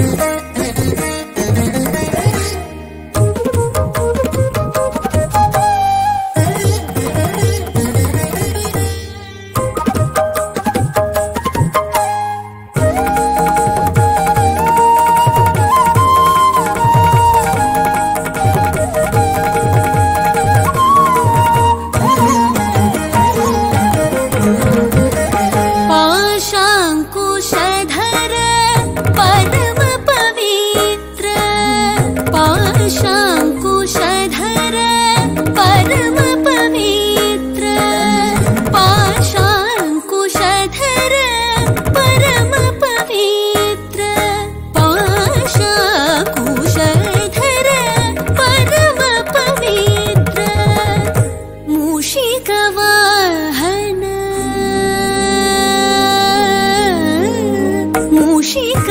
Thank you. chica.